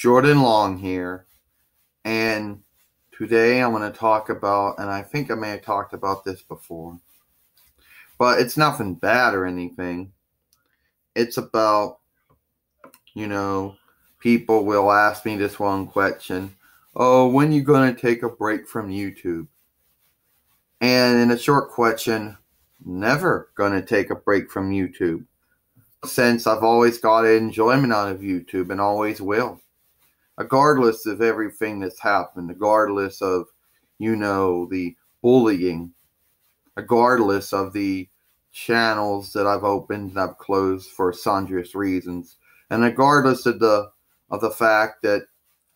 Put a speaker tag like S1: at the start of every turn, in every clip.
S1: Jordan Long here, and today I'm going to talk about, and I think I may have talked about this before, but it's nothing bad or anything. It's about, you know, people will ask me this one question Oh, when you going to take a break from YouTube? And in a short question, never going to take a break from YouTube since I've always got enjoyment out of YouTube and always will. Regardless of everything that's happened, regardless of, you know, the bullying, regardless of the channels that I've opened and I've closed for sundrous reasons, and regardless of the of the fact that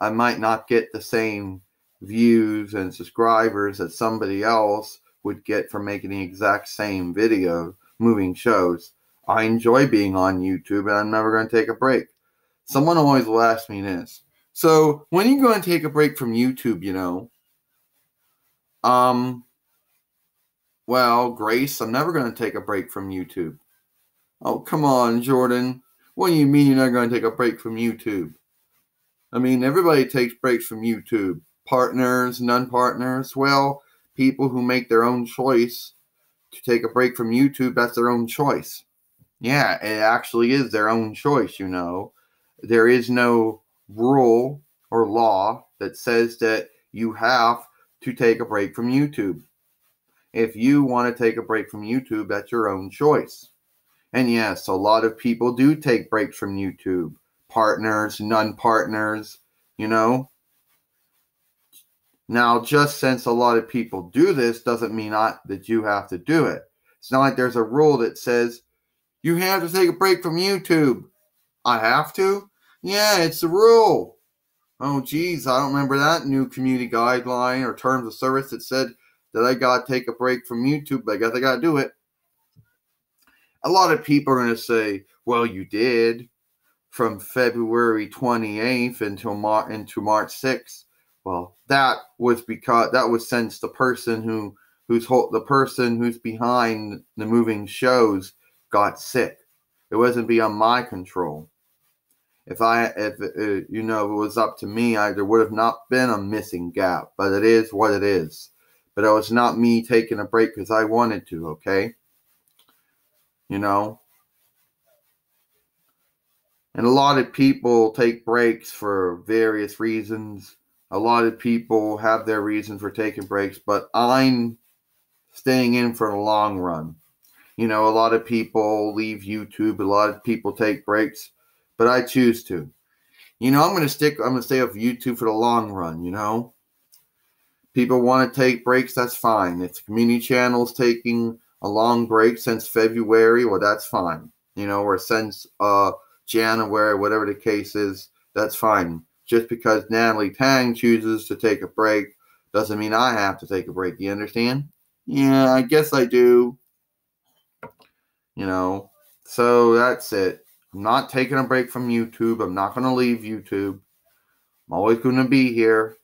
S1: I might not get the same views and subscribers that somebody else would get for making the exact same video, moving shows. I enjoy being on YouTube and I'm never going to take a break. Someone always will ask me this. So, when are you going to take a break from YouTube, you know? Um, well, Grace, I'm never going to take a break from YouTube. Oh, come on, Jordan. What do you mean you're not going to take a break from YouTube? I mean, everybody takes breaks from YouTube. Partners, non partners. Well, people who make their own choice to take a break from YouTube, that's their own choice. Yeah, it actually is their own choice, you know. There is no rule or law that says that you have to take a break from YouTube. If you want to take a break from YouTube, that's your own choice. And yes, a lot of people do take breaks from YouTube. Partners, non partners, you know. Now, just since a lot of people do this doesn't mean not that you have to do it. It's not like there's a rule that says you have to take a break from YouTube. I have to? Yeah, it's the rule. Oh, geez, I don't remember that new community guideline or terms of service that said that I got to take a break from YouTube, but I guess I got to do it. A lot of people are going to say, well, you did from February 28th until Mar- into March 6th. Well, that was because that was since the person who who's the person who's behind the moving shows got sick. It wasn't beyond my control. If I, if uh, you know, if it was up to me, I, there would have not been a missing gap. But it is what it is. But it was not me taking a break because I wanted to. Okay. You know. And a lot of people take breaks for various reasons. A lot of people have their reasons for taking breaks, but I'm staying in for the long run. You know, a lot of people leave YouTube, a lot of people take breaks, but I choose to. You know, I'm going to stick, I'm going to stay off YouTube for the long run, you know. People want to take breaks, that's fine. If the community channel's taking a long break since February, well, that's fine. You know, or since uh, January, whatever the case is, that's fine. Just because Natalie Tran chooses to take a break doesn't mean I have to take a break. You understand? Yeah, I guess I do. You know, so that's it. I'm not taking a break from YouTube. I'm not going to leave YouTube. I'm always going to be here.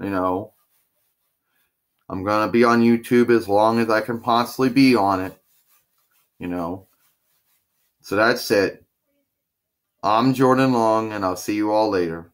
S1: You know, I'm going to be on YouTube as long as I can possibly be on it. You know, so that's it. I'm Jordan Long, and I'll see you all later.